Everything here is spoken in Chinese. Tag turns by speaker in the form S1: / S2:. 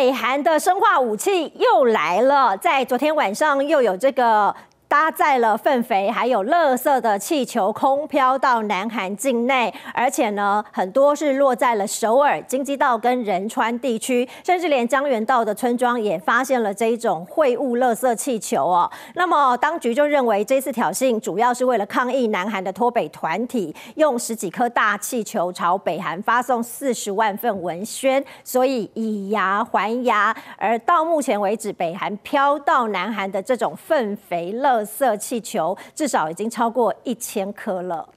S1: 北韩的生化武器又来了，在昨天晚上又有这个。搭载了粪肥还有垃圾的气球空飘到南韩境内，而且呢，很多是落在了首尔、京畿道跟仁川地区，甚至连江原道的村庄也发现了这一种秽物垃圾气球哦。那么当局就认为这次挑衅主要是为了抗议南韩的脱北团体用十几颗大气球朝北韩发送四十万份文宣，所以以牙还牙。而到目前为止，北韩飘到南韩的这种粪肥垃。色气球至少已经超过一千颗了。